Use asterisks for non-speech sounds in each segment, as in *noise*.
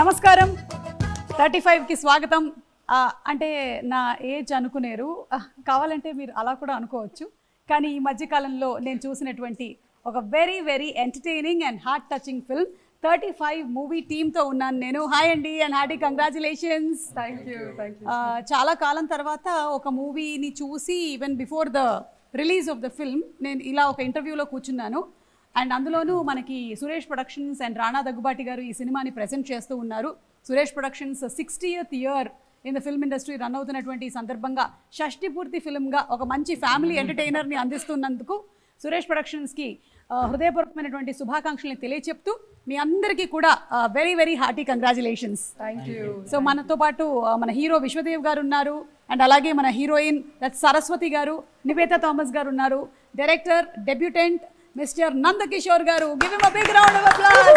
నమస్కారం. థర్టీ ఫైవ్కి స్వాగతం. అంటే నా ఏజ్ అనుకునేరు. కావాలంటే మీరు అలా కూడా అనుకోవచ్చు. కానీ ఈ మధ్యకాలంలో నేను చూసినటువంటి ఒక very very entertaining and heart touching film thirty five movie టీమ్తో ఉన్నాను నేను. హాయ్ అండి and hearty congratulations thank you చాలా కాలం తర్వాత ఒక మూవీని చూసి even before the release of the film నేను ఇలా ఒక ఇంటర్వ్యూలో కూర్చున్నాను. అండ్ అందులోనూ మనకి సురేష్ ప్రొడక్షన్స్ అండ్ రాణా దగ్గుబాటి గారు ఈ సినిమాని ప్రజెంట్ చేస్తూ ఉన్నారు. Suresh productions sixtieth year in the film industry run అవుతున్నటువంటి సందర్భంగా షష్టి పూర్తి ఫిల్మ్గా ఒక మంచి ఫ్యామిలీ ఎంటర్టైనర్ని అందిస్తున్నందుకు సురేష్ ప్రొడక్షన్స్కి హృదయపూర్వకమైనటువంటి శుభాకాంక్షల్ని తెలియచెప్తూ మీ అందరికీ కూడా very very hearty congratulations thank you so మనతో పాటు మన హీరో విశ్వదేవ్ గారు ఉన్నారు అండ్ అలాగే మన హీరోయిన్ సరస్వతి గారు నివేత థామస్ గారు ఉన్నారు. Director debutant mister Nandakishore garu give him a big round of applause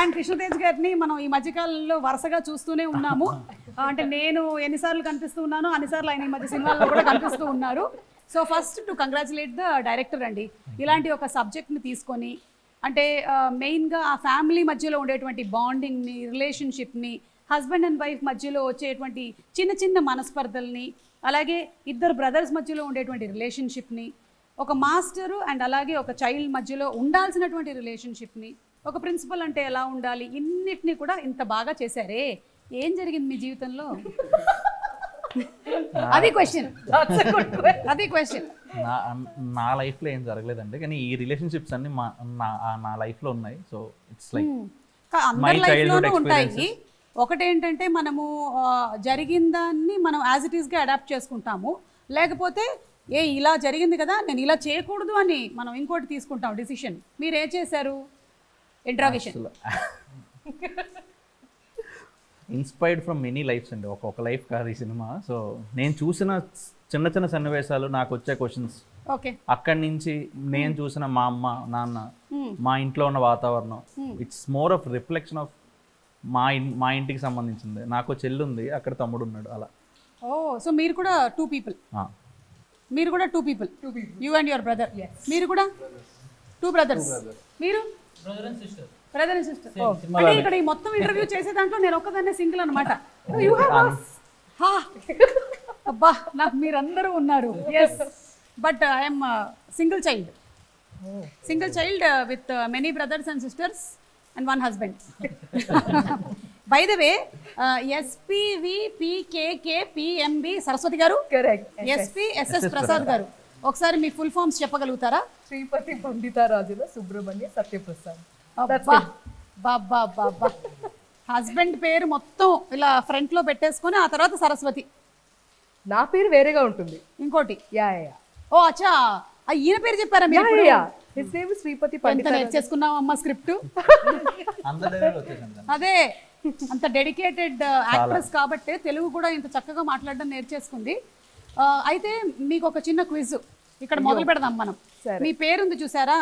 and Krishnatej గారిని మనం ఈ మధ్యకాలంలో వరుసగా చూస్తూనే ఉన్నాము. *laughs* అంటే నేను ఎన్నిసార్లు కనిపిస్తూ ఉన్నానో అన్నిసార్లు ఆయన ఈ మధ్య సినిమాల్లో కూడా కనిపిస్తూ ఉన్నారు. So first to congratulate the director అండి. ఇలాంటి ఒక సబ్జెక్ట్ని తీసుకొని అంటే మెయిన్గా ఆ ఫ్యామిలీ మధ్యలో ఉండేటువంటి బాండింగ్ని రిలేషన్షిప్ని హస్బెండ్ అండ్ వైఫ్ మధ్యలో వచ్చేటువంటి చిన్న చిన్న మనస్పర్ధల్ని అలాగే ఇద్దరు బ్రదర్స్ మధ్యలో ఉండేటువంటి రిలేషన్షిప్ని ఒక మాస్టరు అండ్ అలాగే ఒక చైల్డ్ మధ్యలో ఉండాల్సినటువంటి రిలేషన్షిప్ని ఒక ప్రిన్సిపల్ అంటే ఎలా ఉండాలి ఇన్నిటిని కూడా ఇంత బాగా చేశారే? ఏం జరిగింది మీ జీవితంలో? అది క్వశ్చన్ అది క్వశ్చన్ నా నా లైఫ్లో ఏం జరగలేదండి కానీ ఈ రిలేషన్షిప్స్ అన్ని మా నా నా లైఫ్లో ఉన్నాయి. సో ఇట్స్ లైక్ అందరి లైఫ్లోనూ ఉంటాయి. ఒకటేంటంటే మనము జరిగిన దాన్ని మనం యాజ్ ఇట్ ఈస్గా అడాప్ట్ చేసుకుంటాము. లేకపోతే ఏ ఇలా జరిగింది కదా నేను ఇలా చేయకూడదు అని మనం ఇంకోటి తీసుకుంటాం డిసిషన్ మీరు ఏం చేశారు? Interrogation inspired from many lifes అండి. ఒక ఒక లైఫ్ కాదు ఈ సినిమా. సో నేను చూసిన చిన్న చిన్న సన్నివేశాలు నాకు వచ్చే క్వశ్చన్స్ ఓకే. అక్కడి నుంచి నేను చూసిన మా అమ్మ నాన్న మా ఇంట్లో ఉన్న వాతావరణం. It's more of reflection of మా మా ఇంటికి సంబంధించింది. నాకు చెల్లి ఉంది అక్కడ తమ్ముడు ఉన్నాడు అలా. ఓ సో మీరు కూడా టూ పీపుల్. మీరు కూడా two people you and your brother మీరు కూడా? టూ బ్రదర్స్ మీరు? బ్రదర్ అండ్ సిస్టర్ అంటే ఇక్కడ ఈ మొత్తం ఇంటర్వ్యూ చేసే దాంట్లో నేను ఒక్కదాన్నే సింగిల్ అనమాట యూ అబ్బా నాకు మీరందరూ ఉన్నారు. Yes but I'm single child single child with many brothers and sisters and one husband by the way S P V P K K P M B Saraswathi garu correct S P SS Prasad గారు ఒకసారి మీ full forms చెప్పగలుగుతారా? శ్రీపతి పండితారాజుల సుబ్రహ్మణ్య సత్యప్రసాద్ బాబా బాబా husband పేరు మొత్తం ఇలా ఫ్రంట్లో పెట్టేసుకొని ఆ తర్వాత సరస్వతి నా పేరు వేరేగా ఉంటుంది. ఇంకోటి. యా యా ఓ అచ్చా. ఆ ఈయన పేరు చెప్పారా మీరు హిస్ నేమ్ శ్రీపతి ఎంత పండితారాజు నేర్చేసుకున్నాం అమ్మ స్క్రిప్ట్ అదే. అంత డెడికేటెడ్ యాక్ట్రెస్ కాబట్టి తెలుగు కూడా ఇంత చక్కగా మాట్లాడడం నేర్చేసుకుంది. ఆ, అయితే మీకు ఒక చిన్న క్విజ్ ఇక్కడ మొదలు పెడదాం మనం. మీ పేరుంది చూసారా?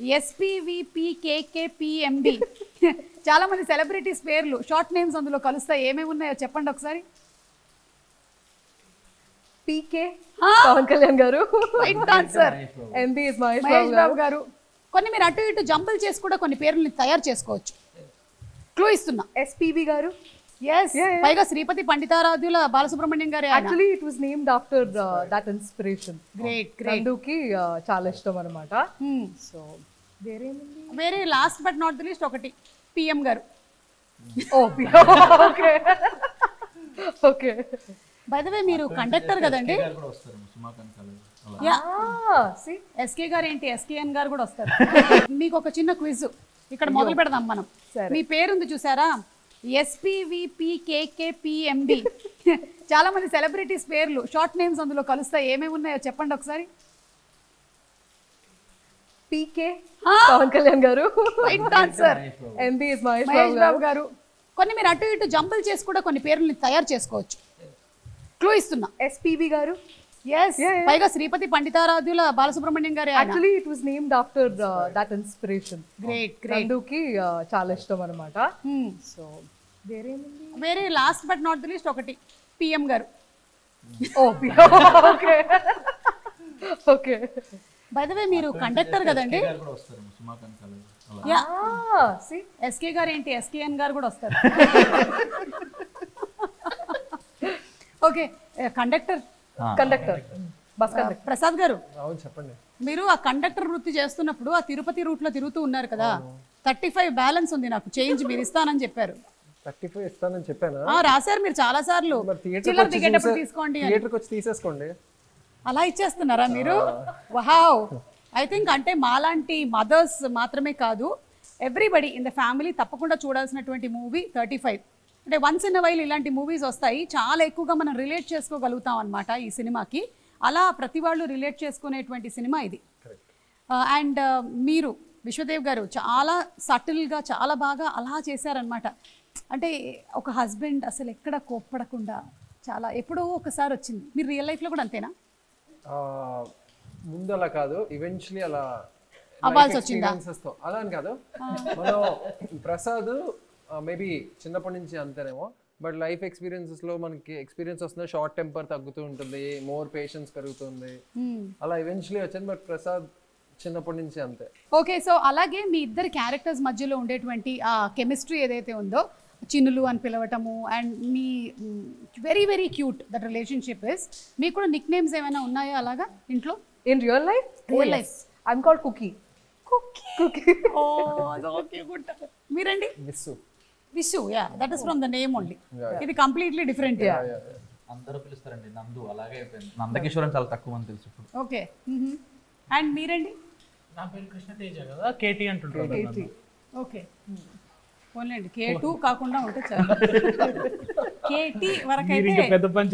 ఎస్పీవిపికేకేపిఎండి *laughs* చాలా మంది సెలబ్రిటీస్ పేర్లు షార్ట్ నేమ్స్ అందులో కలుస్తాయి. ఏమేమి ఉన్నాయో చెప్పండి ఒకసారి. పీకే ఆ! పవన్ కళ్యాణ్ గారు. ఆన్సర్ ఎంబీ మహేష్ బాబు గారు. కొన్ని మీరు అటు ఇటు జంపులు చేసి కూడా కొన్ని పేర్లని తయారు చేసుకోవచ్చు. క్లూ ఇస్తున్నా ఎస్పీబీ గారు? ఎస్ పైగా శ్రీపతి పండితారాధ్యుల బాలసుబ్రహ్మణ్యం గారే actually it was named after that inspiration great great నందుకి uh, చాలా ఇష్టం అనమాట సో వేరేముంది? వేరే last but not the least ఒకటి P M garu. Oh okay okay by the way మీరు కండక్టర్ కదండి? కూడా వస్తారు సుమాకాంత్ కాలేజ్ అలా. Yeah see S K garu ఏంటి? ఎస్కేఎన్ గారు కూడా వస్తారు. *laughs* మీకు ఒక చిన్న క్విజ్ ఇక్కడ మొదలు పెడదాం మనం. మీ పేరుంది చూసారా? ఎస్పీవిపికేకేపిఎండి చాలా మంది సెలబ్రిటీస్ పేర్లు షార్ట్ నేమ్స్ అందులో కలుస్తాయి. ఏమేమి ఉన్నాయో చెప్పండి ఒకసారి. పీకే ఆ! పవన్ కళ్యాణ్ గారు. ఆన్సర్ ఎంబీ మహేష్ బాబు గారు. కొన్ని మీరు అటు ఇటు జంపులు చేసి కూడా కొన్ని పేర్లని తయారు చేసుకోవచ్చు. క్లూ ఇస్తున్నా. ఎస్పీబీ గారు. పైగా శ్రీపతి పండితారాధ్యుల బాలసుబ్రహ్మణ్యం గారే actually it was named after that inspiration great great uh, చాలా ఇష్టం అనమాట సో వేరేముంది? వేరే last but not the least ఒకటి P M garu. Okay okay by the way మీరు కండక్టర్ కదండి. ఎస్కే గారు ఏంటి? ఎస్కేఎన్ గారు కూడా వస్తారు. Okay conductor *laughs* conductor. Bus conductor. Prasad garu చెప్పండి. మీరు ఆ కండక్టర్ వృత్తి చేస్తున్నప్పుడు ఆ తిరుపతి రూట్లో తిరుగుతూ ఉన్నారు కదా. థర్టీ ఫైవ్ బ్యాలెన్స్ ఉంది నాకు. చేంజ్ మీరు ఇస్తానని చెప్పారు. థర్టీ ఫైవ్ ఇస్తానని చెప్పానా? ఆ రాశారు మీరు చాలా సార్లు. తీసుకోండి. థియేటర్కి వచ్చి తీసేసుకోండి. అలా ఇచ్చేస్తున్నారా మీరు? వావ్. ఐ థింక్ అంటే మాలాంటి మదర్స్ మాత్రమే కాదు ఎవ్రీబడి ఇన్ ద ఫ్యామిలీ తప్పకుండా చూడాల్సినటువంటి మూవీ థర్టీ ఫైవ్. అంటే వన్స్ ఇన్ వైల్ ఇలాంటి మూవీస్ వస్తాయి. చాలా ఎక్కువగా మనం రిలేట్ చేసుకోగలుగుతాం అనమాట ఈ సినిమాకి. అలా ప్రతి వాళ్ళు రిలేట్ చేసుకునేటువంటి సినిమా ఇది. అండ్ మీరు విశ్వదేవ్ గారు చాలా సటిల్గా చాలా బాగా అలా చేశారనమాట అంటే ఒక హస్బెండ్ అసలు ఎక్కడ కోప్పడకుండా చాలా ఎప్పుడో ఒకసారి వచ్చింది. మీరు రియల్ లైఫ్లో కూడా అంతేనా? ముందు అలా కాదు. ఈవెన్చువలీ అలా అవ్వాల్సి వచ్చిందా? అలా అని కాదు. మనం ప్రసాద్ మేబీ చిన్నప్పటి నుంచి అంతేనేమో. బట్ లైఫ్ ఎక్స్పీరియన్సెస్లో మనకి ఎక్స్పీరియన్స్ వస్తుంది షార్ట్ టెంపర్ తగ్గుతూ ఉంటుంది. మోర్ పేషెన్స్ పెరుగుతుంది అలా ఈవెన్చువలీ వచ్చింది బట్ ప్రసాద్ చిన్నప్పటి నుంచి అంతే. ఓకే సో అలాగే మీ ఇద్దరి క్యారెక్టర్స్ మధ్యలో ఉండేటువంటి ఆ కెమిస్ట్రీ ఏదైతే ఉందో చిన్నులు అని పిలవటము and me very very cute that relationship is మీకు కూడా నిక్ నేమ్స్ ఏమైనా ఉన్నాయా అలాగా ఇంట్లో? In real life Real life. I'm called cookie cookie మీరండి? Miss Vishu yeah that is from the name only ఇది కంప్లీట్లీ డిఫరెంట్ అందరూ పిలుస్తారండి నందు అలాగే అయిపోయింది. నందకిషోర్ అని చాలా తక్కువ మంది తెలుసు ఇప్పుడు. ఓకే అండ్ మీరండి? నా పేరు కృష్ణతేజ కదా కేటీ అంటుంటారు నన్ను. ఓకే పోన్లేండి కే టూ కాకుండా ఉంటే చాలు. *laughs* కేటీ మీరు వరకైతే ఇంకా పెద్ద పని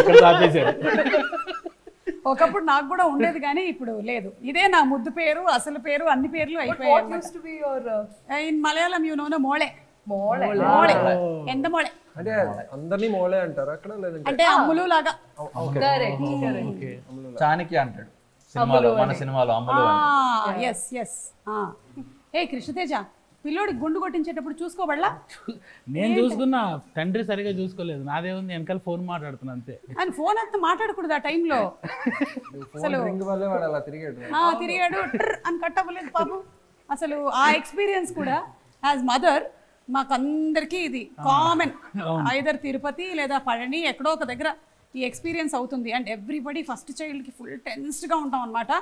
అక్కడ ఆపేశారు. *laughs* ఒకప్పుడు నాకు కూడా ఉండేది కానీ ఇప్పుడు లేదు. ఇదే నా ముద్దు పేరు అసలు పేరు అన్ని పేర్లు అయిపోయాయి your in Malayalam you know మోళే. మోళే. మోళే. ఎంత మోళే? అంటే అందరినీ మోలే అంటారు అక్కడ అంటే అమ్ములు లాగా చాణక్య అంటాడు. సినిమాలో మన సినిమాలో అమ్ములు. ఎస్ ఎస్ ఏ కృష్ణతేజ? పిల్లోడికి గుండు కొట్టించేటప్పుడు చూసుకోబడలా? నేను చూసుకున్నా తండ్రి సరిగా చూసుకోలేదు. నాదే ఉంది వెనకాల ఫోన్ మాట్లాడుతున్నా అంతే. ఆయన ఫోన్ అంతా మాట్లాడకూడదు ఆ టైంలో. అలా తిరిగాడు. ఆ, తిరిగాడు. ట్ర్ అని కట్ అవ్వలేదు పాపం. అసలు ఆ ఎక్స్పీరియన్స్ కూడా యాజ్ మదర్ మాకందరికీ ఇది కామన్. ఐదర్ తిరుపతి లేదా పళని ఎక్కడో ఒక దగ్గర ఈ ఎక్స్పీరియన్స్ అవుతుంది. అండ్ ఎవ్రీబడి ఫస్ట్ చైల్డ్కి ఫుల్ టెన్స్డ్గా ఉంటాం అనమాట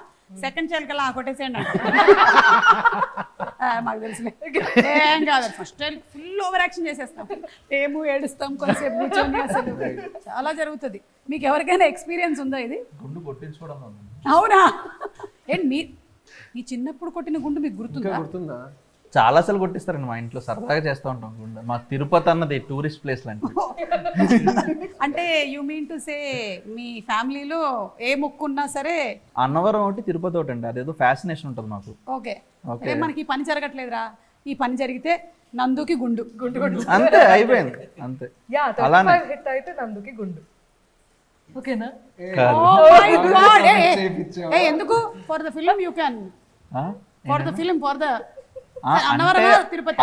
సెకండ్ చైల్డ్ కల్లా కొట్టేసేయండి మాకు తెలుసులే. ఏం కాదు first child full over action చేసేస్తాం. ఏమో ఏడుస్తాం కొంతసేపు కూర్చొని అసలు. చాలా జరుగుతుంది. మీకు ఎవరికైనా ఎక్స్పీరియన్స్ ఉందా ఇది? గుండు కొట్టించుకోవడంలో ఉంది. అవునా? ఏంటి మీ మీ చిన్నప్పుడు కొట్టిన గుండు మీకు గుర్తుందా? గుర్తుందా? చాలా సార్లు కొట్టిస్తారండి మా ఇంట్లో. సరదాగా చేస్తూ ఉంటాం గుండు మా తిరుపతి అన్నది టూరిస్ట్ ప్లేస్ లాంటిది. *laughs* అంటే యు మీన్ టు సే మీ ఫ్యామిలీలో ఏ ముక్కున్నా సరే అన్నవరం ఒకటి తిరుపతి ఒకటి అండి. అదేదో ఫ్యాసినేషన్ ఉంటుంది మాకు. ఓకే. Okay. అదే మనకి ఈ పని జరగట్లేదురా. ఈ పని జరిగితే నందుకి గుండు. గుండు గుండు. అంతే అయిపోయింది. అంతే. యా అలానే. 35 హిట్ అయితే నందుకి గుండు. ఓకేనా? Oh ఎందుకు? For the film you can? For the film for the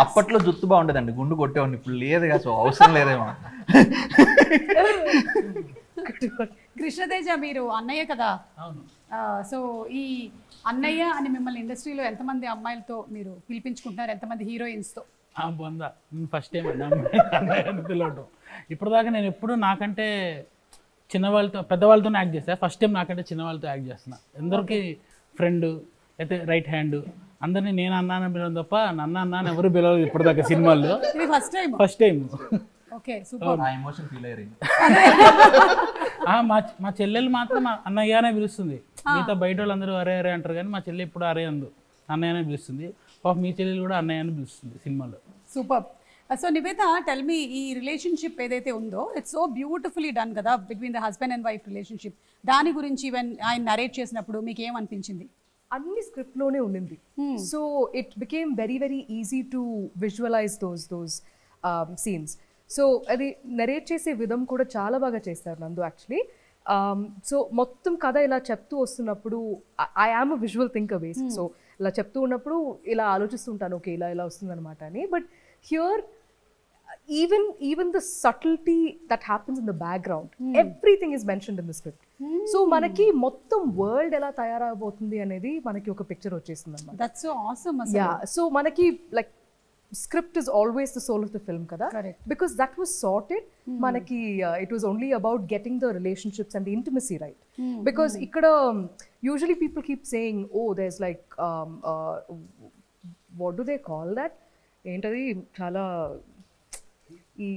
అప్పట్లో జుత్తు బాగుండేదండి గుండు కొట్టేవాడిని ఇప్పుడు లేదుగా సో అవసరం లేదేమో. కృష్ణతేజ మీరు అన్నయ్య కదా? అవును. సో ఈ అన్నయ్య అని మిమ్మల్ని ఇండస్ట్రీలో ఎంతమంది అమ్మాయిలతో మీరు పిలిపించుకుంటున్నారు? ఎంతమంది హీరోయిన్స్తో? ఆ బొంద. ఫస్ట్ టైం పిలవడం ఇప్పుడు దాకా నేను ఎప్పుడు నాకంటే చిన్నవాళ్ళతో పెద్దవాళ్ళతో యాక్ట్ చేస్తా ఫస్ట్ టైం నాకంటే చిన్నవాళ్ళతో యాక్ట్ చేస్తున్నా. అందరికీ ఫ్రెండ్ అయితే రైట్ హ్యాండ్ అందరినీ నేను అన్నాను పిలవడం తప్ప నన్ను అన్నాను ఎవరు పిలవలేదు ఇప్పటిదాకా సినిమాల్లో. ఇది first time first time okay super నా ఎమోషన్ ఫీల్ అయ్యారు మా మా చెల్లెలు మాత్రం మా అన్నయ్య అనే పిలుస్తుంది మిగతా బయట వాళ్ళందరూ అరే అరే అంటారు కానీ మా చెల్లి ఇప్పుడు అరే అందు. అన్నయ్య అనే పిలుస్తుంది. పాప మీ చెల్లెలు కూడా అన్నయ్య అని పిలుస్తుంది సినిమాలో. Super so Niveta tell me ఈ రిలేషన్షిప్ ఏదైతే ఉందో ఇట్స్ సో బ్యూటిఫుల్లీ డన్ కదా between the husband and wife relationship దాని గురించి ఈవెన్ ఆయన నరేట్ చేసినప్పుడు మీకు ఏమనిపించింది? అన్ని స్క్రిప్ట్లోనే ఉండింది so it became very very easy to visualise those those scenes so అది నరేట్ చేసే విధం కూడా చాలా బాగా చేస్తారు నందు యాక్చువల్లీ సో మొత్తం కథ ఇలా చెప్తూ వస్తున్నప్పుడు I am a visual thinker base so ఇలా చెప్తూ ఉన్నప్పుడు ఇలా ఆలోచిస్తుంటాను ఓకే ఇలా ఇలా వస్తుందన్నమాట అని. But here even even the subtlety that happens in the background everything is mentioned in the script. So మనకి మొత్తం వరల్డ్ ఎలా తయారవబోతుంది అనేది మనకి ఒక పిక్చర్ వచ్చేసింది అనమాట దట్స్ సో ఆసమ్ అసలు. యా సో మనకి like script is always the soul of the film కదా. బికాస్ దట్ వాస్ సార్టెడ్ మనకి it was only about getting the relationships and intimacy right because ఇక్కడ usually people keep saying oh these like what do they call that ఏంటది? చాలా ఈ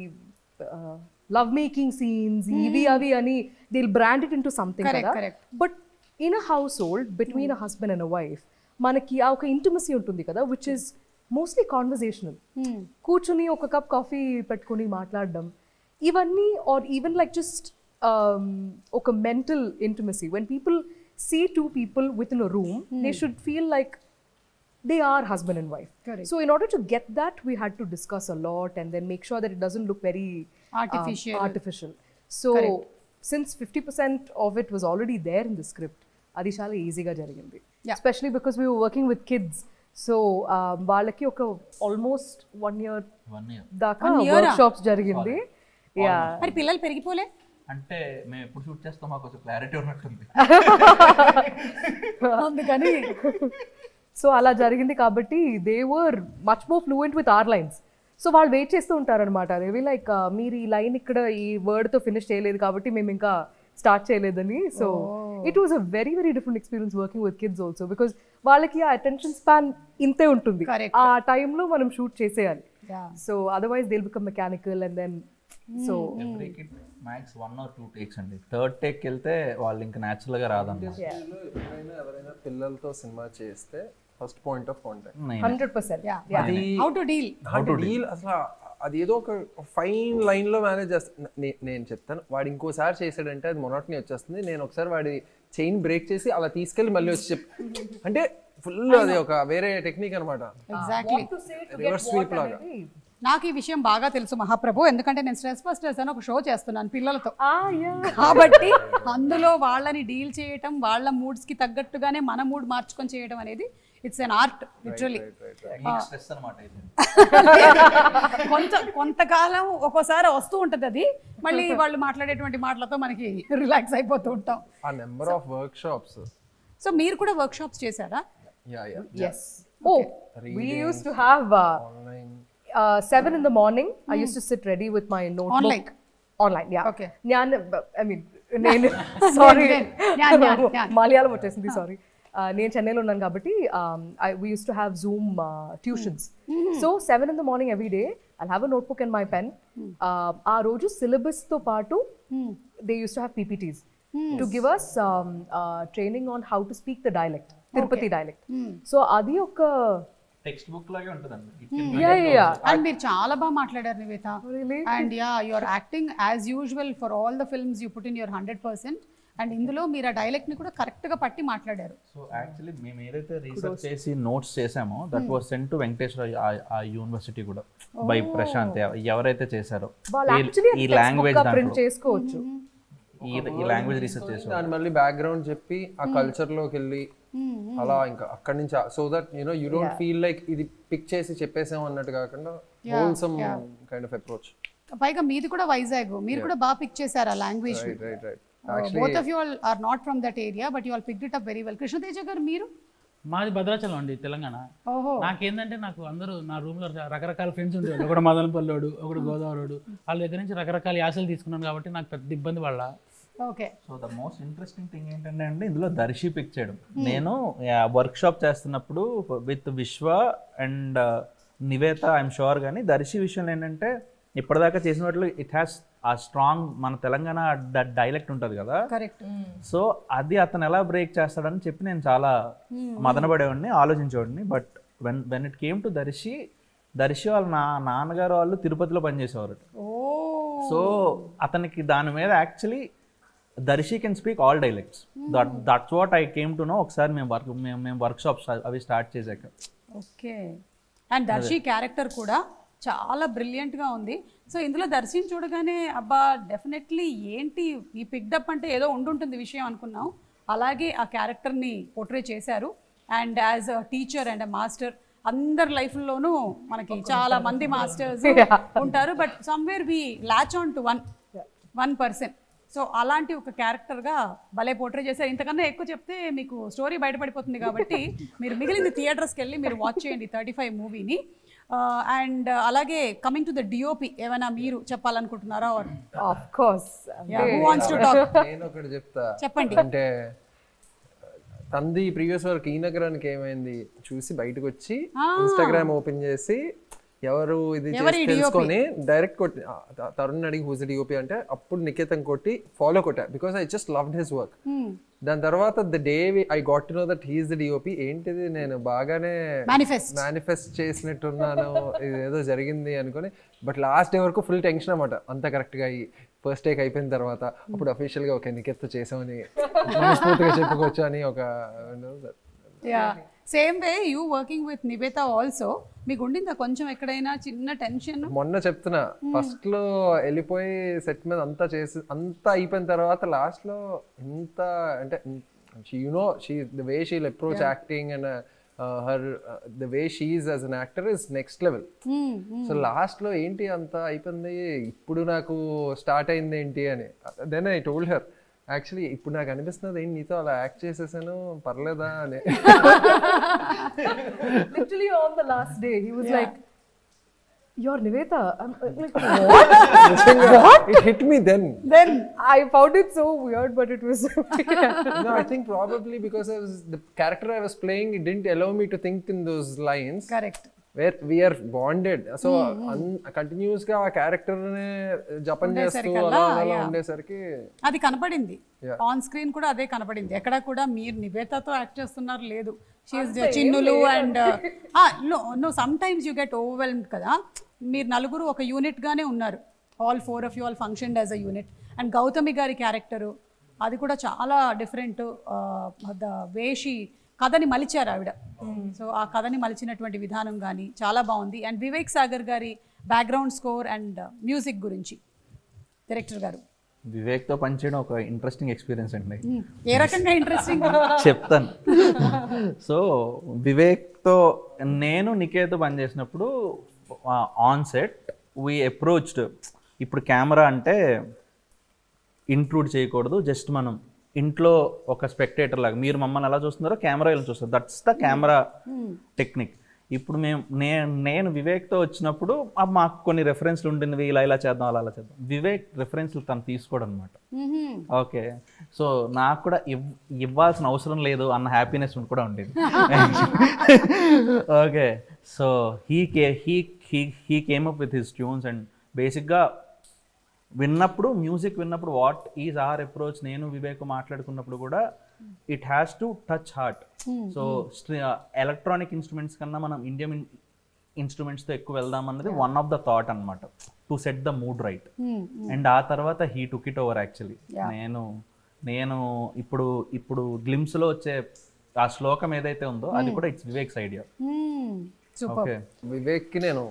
love making scenes ఇవి అవి అని they'll brand it into something Correct, కదా? correct. But in a household between a husband and a wife మనకి ఆ ఒక ఇంటిమసీ ఉంటుంది కదా విచ్ ఇస్ మోస్ట్లీ కాన్వర్జేషనల్ కూర్చుని ఒక కప్ కాఫీ పెట్టుకుని మాట్లాడడం ఇవన్నీ ఆర్ ఈవెన్ లైక్ జస్ట్ ఒక mental intimacy when people see two people with in a room they should feel like they are husband and wife. Correct. So in order to get that, we had to discuss a lot and then make sure that it doesn't look very um, Artificial. artificial. So since 50% of it was already there in the script, అది చాలా ఈజీగా జరిగింది. Especially because we working with kids so వాళ్ళకి ఒక almost one year దాకా shops జరిగింది. Yeah మరి పిల్లలు పెరిగిపోలే? అంటే మేము ఎప్పుడు షూట్ చేస్తాం మాకు కొంచెం క్లారిటీ ఉన్నట్టుంది. *laughs* అందుకని. *laughs* సో అలా జరిగింది కాబట్టి they were much more fluent with our lines so వాళ్ళు వెయిట్ చేస్తూ ఉంటారనమాట అదేవి లైక్ మీరు ఈ లైన్ ఇక్కడ ఈ వర్డ్తో ఫినిష్ చేయలేదు కాబట్టి మేము ఇంకా స్టార్ట్ చేయలేదని. So it was a very very different experience working with kids also because వాళ్ళకి ఆ అటెన్షన్ స్పాన్ ఇంతే ఉంటుంది. ఆ టైంలో మనం షూట్ చేసేయాలి. So otherwise they'll become mechanical and then so every kid max one or two takes అండి. Third take వెళ్తే వాళ్ళు ఇంకా న్యాచురల్గా రాదన్నమాట. ఇండస్ట్రీలో ఎప్పుడైనా ఎవరైనా పిల్లలతో సినిమా చేస్తే first point of contact. Hundred percent అది హౌ టు డీల్ అంటే డీల్ అసలు అది ఏదో ఒక ఫైన్ లైన్లో మేనేజ్ చేస్తా నే- నేను చెప్తాను. వాడు ఇంకోసారి చేసాడంటే అది మొనోటనీ వచ్చేస్తుంది. నేను ఒకసారి వాడి చైన్ బ్రేక్ చేసి అలా తీసుకెళ్ళి మళ్ళీ వచ్చి చెప్ అంటే ఫుల్ అది ఒక వేరే టెక్నిక్ అనమాట ఎగ్జాక్ట్లీ రివర్స్ స్వీప్ లాగా. నాకు ఈ విషయం బాగా తెలుసు మహాప్రభు. ఎందుకంటే నేను స్ట్రెస్ బస్టర్స్ అని ఒక షో చేస్తున్నాను పిల్లలతో. కాబట్టి అందులో వాళ్ళని డీల్ చేయటం వాళ్ళ moods కి తగ్గట్టుగానే మన మూడ్ మార్చుకొని చేయడం అనేది ఇట్స్ అన్ ఆర్ట్ లిటరలీ కొంత కొంతకాలం ఒక్కోసారి వస్తూ ఉంటుంది అది. మళ్ళీ వాళ్ళు మాట్లాడేటువంటి మాటలతో మనకి రిలాక్స్ అయిపోతూ ఉంటాం. ఆ number of workshops so మీరు కూడా వర్క్ షాప్స్ చేశారా? Yeah yeah Yes. We used to have online seven in the morning. I used to sit ready with my notebook. Online? Online, yeah. Okay. ഞാൻ I mean నేను sorry నేను, నేను, నేను, నేను. మలయాళం వచ్చేసింది సారీ నేను చెన్నైలో ఉన్నాను కాబట్టి I we use to have Zoom tuitions so seven in the morning every day I have a notebook and my pen ఆ రోజు syllabus తో పాటు they use to have PPTs to give us training on how to speak the dialect Tirupati dialect so అది ఒక text book లాగే ఉంటుందండి. Yeah yeah and మీరు చాలా బాగా మాట్లాడారు Niveta? And yeah your acting as usual for all the films you put in your hundred percent and ఇందులో మీరు ఆ డైలెక్ట్ని కూడా కరెక్ట్గా పట్టి మాట్లాడారు. సో యాక్చువల్లీ మేము ఏదైతే రీసెర్చ్ చేసి నోట్స్ చేసామో that was sent to Venkateswara ఆ- ఆ యూనివర్సిటీ కూడా బై ప్రశాంత్ ఎవ- ఎవరైతే చేశారో. ఈ- లాంగ్వేజ్ ప్రింట్ చేసుకోవచ్చు. ఈ ఈ లాంగ్వేజ్ రీసెర్చ్ చేసారు దాని మళ్ళీ బ్యాక్గ్రౌండ్ చెప్పి ఆ కల్చర్లోకి వెళ్ళి అలా ఇంకా అక్కడి నుంచి so that you know you don't feel like ఇది పిక్ చేసి చెప్పేసాం అన్నట్టు కాకుండా హోల్సమ్ కైండ్ ఆఫ్ అప్రోచ్ పైగా మీది కూడా వైజాగ్. మీరు కూడా బాగా పిక్ చేశారు ఆ language right right right both of you all are not from that area but you all pick it up very well Krishnateja garu మీరు మాది భద్రాచలం అండి తెలంగాణ. నాకేందంటే నాకు అందరూ నా రూమ్లో రకరకాల ఫ్రెండ్స్ ఉండేవాళ్ళు ఒకడు మదనపల్లోడు ఒకడు గోదావరిడు వాళ్ళ దగ్గర నుంచి రకరకాల యాసలు తీసుకున్నాను కాబట్టి నాకు పెద్ద ఇబ్బంది Padala okay. So the most interesting thing ఏంటంటే అండి ఇందులో దర్శి పిక్ చేయడం. నేను వర్క్ షాప్ చేస్తున్నప్పుడు with Vishwa and Niveta I'm sure కానీ దర్శి విషయంలో ఏంటంటే ఇప్పటిదాకా చేసిన వాటిలో ఇట్ హ్యాస్ ఆ స్ట్రాంగ్ మన తెలంగాణ డైలెక్ట్ ఉంటుంది కదా? కరెక్ట్. సో అది అతను ఎలా బ్రేక్ చేస్తాడని చెప్పి నేను చాలా మదనపడేవాడిని ఆలోచించేవాడిని. But when when it came to Darshi Darshi వాళ్ళ నా నాన్నగారు వాళ్ళు తిరుపతిలో పనిచేసేవారు. ఓ. సో అతనికి దాని మీద actually Darshi can speak all dialects. That that's what I came to know ఒకసారి మేము వర్క్ మేము మేము వర్క్ షాప్స్ అవి స్టార్ట్ చేశాక. ఓకే. అండ్ దర్శి క్యారెక్టర్ కూడా చాలా brilliant గా ఉంది. సో ఇందులో దర్శిని చూడగానే అబ్బా డెఫినెట్లీ ఏంటి ఈ పిక్డప్ అంటే ఏదో ఉండుంటుంది విషయం అనుకున్నాం. అలాగే ఆ క్యారెక్టర్ని పోర్ట్రే చేశారు. And as a teacher and a master అందరి లైఫ్లోనూ మనకి చాలా మంది మాస్టర్స్ *laughs* ఉంటారు. But somewhere we latch on to one one person so అలాంటి ఒక క్యారెక్టర్గా భలే పోర్ట్రే చేశారు. ఇంతకన్నా ఎక్కువ చెప్తే మీకు స్టోరీ బయటపడిపోతుంది కాబట్టి మీరు మిగిలింది థియేటర్స్కి వెళ్ళి మీరు వాచ్ చేయండి థర్టీ ఫైవ్ మూవీని అండ్ అలాగే కమింగ్ టు ద డిఓపి ఏమైనా మీరు చెప్పాలనుకుంటున్నారా of course who wants to talk? *laughs* నేను ఒకటి చెప్తా. చెప్పండి. అంటే తంది ప్రీవియస్ వర్క్ ఈ నగరానికి ఏమైంది? చూసి బయటకు వచ్చి ఇన్స్టాగ్రామ్ ఓపెన్ చేసి ఎవరు ఇది తెలుసుకొని డైరెక్ట్ కొట్టి తరుణ్ అడిగి హూజ్ డిఓపి అంటే అప్పుడు నికేతన్ కొట్టి ఫాలో కొట్టా. Because I just loved his work దాని తర్వాత the day I got to know that he's the DOP ఏంటిది నేను బాగానే మేనిఫెస్ట్ చేసినట్టున్నాను ఇది ఏదో జరిగింది అనుకొని బట్ లాస్ట్ డే వరకు ఫుల్ టెన్షన్ అనమాట అంత కరెక్ట్గా అయ్యి ఫస్ట్ టేక్ అయిపోయిన తర్వాత అప్పుడు అఫీషియల్గా ఓకే నికెత్తో చేసామని మనస్ఫూర్తిగా చెప్పుకోవచ్చు అని ఒక same way you working with Niveta also మీకు ఉండిందా కొంచెం ఎక్కడైనా చిన్న టెన్షన్? మొన్న చెప్తున్నా. ఫస్ట్లో వెళ్ళిపోయి సెట్ మీద అంతా చేసి అంతా అయిపోయిన తర్వాత లాస్ట్లో ఎంత అంటే you know she the way she'll approach acting and her the way she's as an actor is next level so లాస్ట్లో ఏంటి అంత అయిపోయింది? ఇప్పుడు నాకు స్టార్ట్ అయింది ఏంటి అని. Then I told her actually ఇప్పుడు నాకు అనిపిస్తున్నది ఏంటి నీతో అలా యాక్ట్ చేసేసాను పర్లేదా అని literally on the last day he was like you're Niveta I'm like it hit me then then I found it so weird but it was *laughs* no, I think probably because I was the character I was playing, it didn't allow me to think in those lines correct Are bonded. So un- continuous గా ఆ character నే జపం చేస్తూ అలా అలా ఉండేసరికి అది కనపడింది. ఆన్ స్క్రీన్ కూడా అదే కనపడింది. ఎక్కడ కూడా మీరు నివేతతో యాక్ట్ చేస్తున్నారు లేదు. Chinnulu and no no sometimes you get overwhelmed కదా. మీరు నలుగురు ఒక యూనిట్ గానే ఉన్నారు. All four of you all function as a unit and Gautami గారి క్యారెక్టరు అది కూడా చాలా డిఫరెంట్ ద వేషి కథని మలిచారు ఆవిడ. సో ఆ కథని మలిచినటువంటి విధానం కానీ చాలా బాగుంది. అండ్ వివేక్ సాగర్ గారి బ్యాక్గ్రౌండ్ స్కోర్ అండ్ మ్యూజిక్ గురించి. డైరెక్టర్ గారు. వివేక్తో పనిచేయడం ఒక ఇంట్రెస్టింగ్ ఎక్స్పీరియన్స్ అండి. ఏ రకంగా ఇంట్రెస్టింగ్ చెప్తాను. సో వివేక్తో నేను నికేతో పనిచేసినప్పుడు ఆన్ సెట్ వీ అప్రోచ్డ్ ఇప్పుడు కెమెరా అంటే ఇంట్రూడ్ చేయకూడదు జస్ట్ మనం ఇంట్లో ఒక స్పెక్టేటర్ లాగా మీరు మమ్మల్ని ఎలా చూస్తున్నారో కెమెరా ఇలా చూస్తారు. దట్స్ ద కెమెరా టెక్నిక్ ఇప్పుడు మేము నేను నేను వివేక్తో వచ్చినప్పుడు మాకు కొన్ని రెఫరెన్స్లు ఉండినవి ఇలా ఇలా చేద్దాం అలా అలా చేద్దాం. వివేక్ రెఫరెన్స్లు తను తీసుకోవడం అనమాట ఓకే. సో నాకు కూడా ఇవ్ ఇవ్వాల్సిన అవసరం లేదు అన్న హ్యాపీనెస్ కూడా ఉండేది. *laughs* *laughs* Okay. So he K he he he came up with his tunes and బేసిక్గా విన్నప్పుడు మ్యూజిక్ విన్నప్పుడు వాట్ ఈజ్ ఆర్ అప్రోచ్ నేను వివేక్ మాట్లాడుకున్నప్పుడు కూడా it has to touch heart so electronic instruments కన్నా మనం ఇండియన్ ఇన్స్ట్రుమెంట్స్తో ఎక్కువ వెళ్దాం అన్నది వన్ ఆఫ్ ద థాట్ అనమాట to set the mood right and ఆ తర్వాత he took it over actually నేను నేను ఇప్పుడు ఇప్పుడు గ్లిమ్స్లో వచ్చే ఆ శ్లోకం ఏదైతే ఉందో అది కూడా it's Vivek's idea super okay వివేక్కి నేను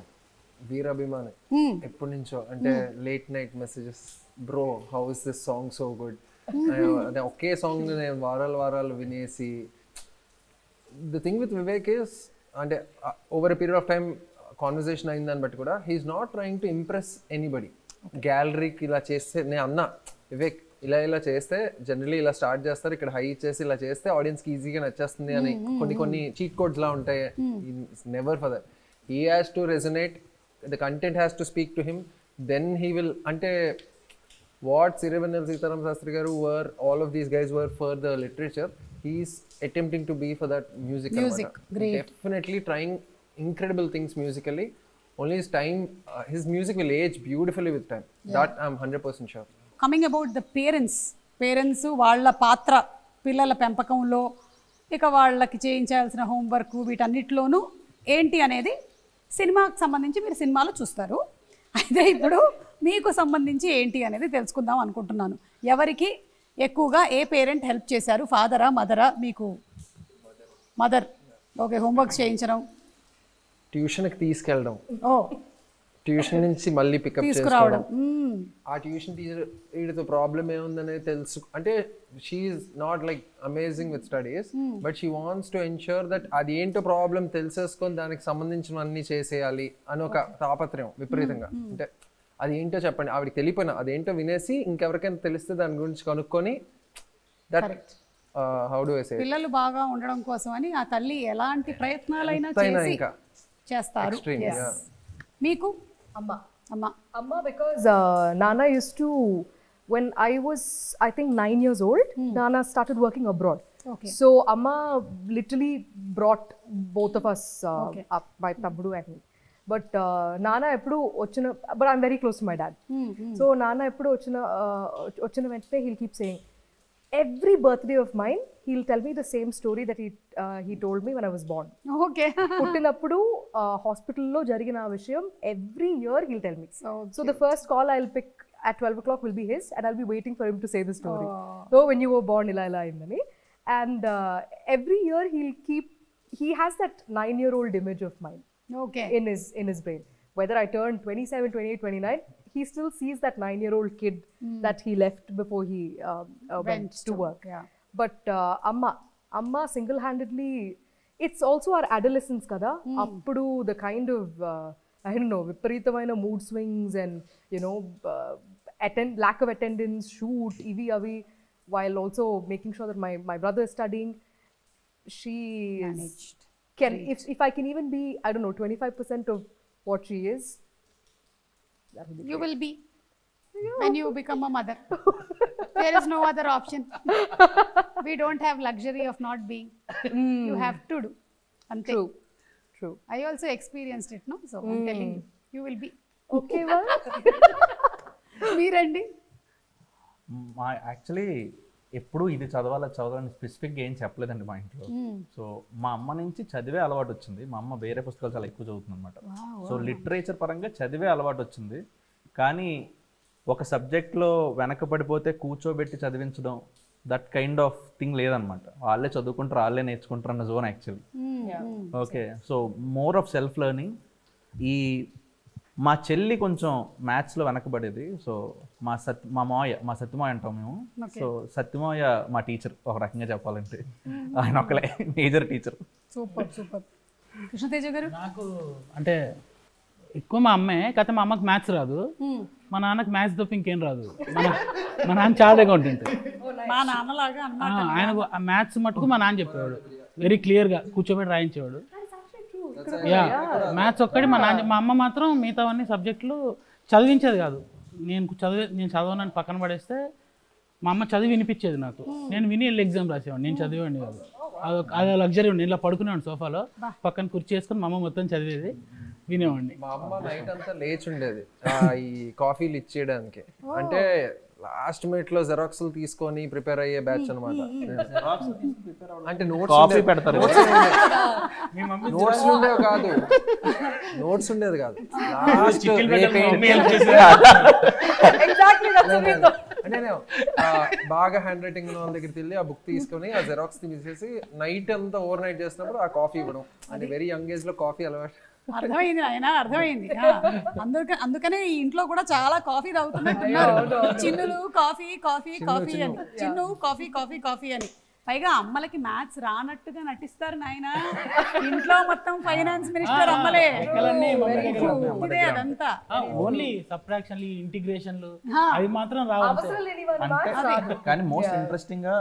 వీరాభిమాని. ఎప్పటి నుంచో? అంటే late night messages bro how is this song so good అదే ఒకే సాంగ్ నేను వారాలు వారాలు వినేసి the thing with Vivek is అంటే over a period of time conversation అయిన దాన్ని బట్టి కూడా he's not trying to impress anybody గ్యాలరీకి ఇలా చేస్తే నేను అన్నా వివేక్ ఇలా ఇలా చేస్తే జనరలీ ఇలా స్టార్ట్ చేస్తారు ఇక్కడ హై చేసి ఇలా చేస్తే ఆడియన్స్కి ఈజీగా నచ్చేస్తుంది అని కొన్ని కొన్ని చీట్ కోడ్స్ లా ఉంటాయి. Never for that he has to resonate the content has to speak to him then he will అంటే what Sirivennela Seetharama Sastry garu were all of these guys were for the literature he's attempting to be for that music definitely trying incredible things musically. Only his time, uh, his music will age beautifully with time. That I'm 100% sure. Coming about the parents parents వాళ్ళ పాత్ర పిల్లల పెంపకంలో ఇక వాళ్ళకి చేయించాల్సిన homework వీటన్నిటిలోనూ ఏంటి అనేది సినిమాకి సంబంధించి మీరు సినిమాలో చూస్తారు. అయితే ఇప్పుడు మీకు సంబంధించి ఏంటి అనేది తెలుసుకుందాం అనుకుంటున్నాను. ఎవరికి ఎక్కువగా ఏ పేరెంట్ హెల్ప్ చేశారు? ఫాదరా మదరా? మీకు మదర్. ఓకే హోంవర్క్ చేయించడం. ట్యూషన్కి తీసుకెళ్ళడం. ఓ. ట్యూషన్ నుంచి మళ్ళీ పికప్ తీసుకురావడం. ఆ ట్యూషన్ టీచర్ వీడితో ప్రాబ్లం ఏముందనేది తెలుసు. అంటే she's not like amazing with studies but she wants to ensure that అది ఏంటో ప్రాబ్లం తెలిసేసుకొని దానికి సంబంధించినవన్నీ చేసేయాలి అని ఒక తాపత్రయం విపరీతంగా. అంటే అది ఏంటో చెప్పండి ఆవిడకి తెలియపోయినా అదేంటో వినేసి ఇంకెవరికైనా తెలిస్తే దాని గురించి కనుక్కొని that how do I say పిల్లలు బాగా ఉండడం కోసం అని ఆ తల్లి ఎలాంటి ప్రయత్నాలైనా చేసి. చేస్తారు. మీకు? అమ్మా అమ్మా Amma, because uh, Nana used to, when I was, I think, nine years old, Nana started working abroad. Okay. So Amma literally brought both of us uh, Okay. up, my Tambudu and me. But uh, Nana ఎప్పుడు వచ్చిన but I'm very close to my dad. So Nana ఎప్పుడు వచ్చిన uh, వచ్చిన వెంటనే he'll keep saying, Every birthday of mine, he'll tell me the same story that he uh, he told me when I was born. Okay *laughs* పుట్టినప్పుడు హాస్పిటల్లో జరిగిన ఆ విషయం every year he'll tell me So so the first call I will pick at twelve o'clock will be his and I'll be waiting for him to say the story so when you were bond ఇలా ఇలా అయిందని and every year he'll keep he has that nine year old image of mind okay in his in his brain. Whether i turn 27 28 29 he still sees that nine year old kid mm. that he left before he uh, uh, went, to, work. Yeah. But uh, Amma, Amma single handedly, it's also our adolescence kada. Mm. Appudu, the kind of, uh, I don't know, viparitamaina mood swings and, you know, uh, attend lack of attendance, shoot, evi avi, while also making sure that my, my brother is studying. She Managed. Can, if, if I can even be, I don't know, 25% of what she is, That would be you will be when you become a mother there is no other option *laughs* we don't have luxury of not being you have to do అంతే true, true. I also experienced it, no? So I'm telling you, you will be. Okay, well, *laughs* మీరండి మా actually ఎప్పుడు ఇది చదవాలి చదవాలని స్పెసిఫిక్గా ఏం చెప్పలేదండి మా ఇంట్లో. సో మా అమ్మ నుంచి చదివే అలవాటు వచ్చింది. మా అమ్మ వేరే పుస్తకాలు చాలా ఎక్కువ చదువుతుంది అనమాట సో లిటరేచర్ పరంగా చదివే అలవాటు వచ్చింది. కానీ ఒక సబ్జెక్ట్లో వెనకబడిపోతే కూర్చోబెట్టి చదివించడం దట్ కైండ్ ఆఫ్ థింగ్ లేదనమాట వాళ్ళే చదువుకుంటారు వాళ్ళే నేర్చుకుంటారు అన్న zone actually okay so more of self learning ఈ మా చెల్లి కొంచెం మ్యాథ్స్లో వెనకబడేది. సో మా సత్ మా మావయ్య మా సత్యమాయ అంటాం మేము. సో సత్యమాయ మా టీచర్ ఒక రకంగా చెప్పాలంటే. ఆయన ఒకలే major teacher. Super super. Krishnateja గారు? నాకు అంటే ఎక్కువ మా అమ్మే కాకపోతే మా అమ్మకి మ్యాథ్స్ రాదు. మా నాన్నకి మ్యాథ్స్ తప్ప ఇంకేం రాదు. మా నాన్న చాలా అకౌంటెంట్ మా నాన్నలాగా అన్న ఆయన మ్యాథ్స్ మటుకు మా నాన్న చెప్పేవాడు. వెరీ క్లియర్గా కూర్చోబెట్టి రాయించేవాడు. యా. మ్యాథ్స్ ఒక్కటి మా నాన్న మా అమ్మ మాత్రం మిగతావన్నీ సబ్జెక్టులు చదివించేది కాదు. నేను చదివే నేను చదవనని పక్కన పడేస్తే మా అమ్మ చదివి వినిపించేది నాకు. నేను విని వెళ్ళి ఎగ్జామ్ రాసేవాడిని. నేను చదివేవాడిని కాదు. అదొక అదే లగ్జరీ ఉండి. ఇలా పడుకునేవాడిని సోఫాలో. పక్కన కుర్చీ వేసుకొని మా అమ్మ మొత్తం చదివేది. వినేవాడిని. మా అమ్మ నైట్ అంతా లేచి ఉండేది. ఆ, ఈ కాఫీలు ఇచ్చేయడానికి. అంటే లాస్ట్ మినిట్లో జెరాక్స్లు తీసుకొని ప్రిపేర్ అయ్యే బ్యాచ్ అనమాట అంటే నోట్స్ కాఫీ పెడతారు. నోట్స్ ఉండేవి కాదు. నోట్స్ ఉండేది కాదు. అంటే నేను బాగా హ్యాండ్ రైటింగ్ వాళ్ళ దగ్గరికి వెళ్ళి ఆ బుక్ తీసుకొని ఆ జెరాక్స్ తీసేసి నైట్ అంతా ఓవర్ నైట్ చేసినప్పుడు ఆ కాఫీ ఇవ్వడం. అంటే వెరీ యంగ్ ఏజ్లో కాఫీ అలవాటు అర్థమైంది ఆయన అర్థమైంది. అందుక అందుకనే ఈ ఇంట్లో కూడా చాలా కాఫీ తాగుతున్నట్టున్నారు. చిన్నులు కాఫీ కాఫీ కాఫీ అని. చిన్ను కాఫీ కాఫీ కాఫీ అని. పైగా అమ్మలకి మ్యాథ్స్ రానట్టుగా నటిస్తారు నాయన. ఇంట్లో మొత్తం ఫైనాన్స్ మినిస్టర్ అమ్మలే. ఇదే అదంతా. ఓన్లీ సబ్ట్రాక్షన్లు ఇంటిగ్రేషన్లు అవి మాత్రం రావు. కానీ మోస్ట్ ఇంట్రెస్టింగ్గా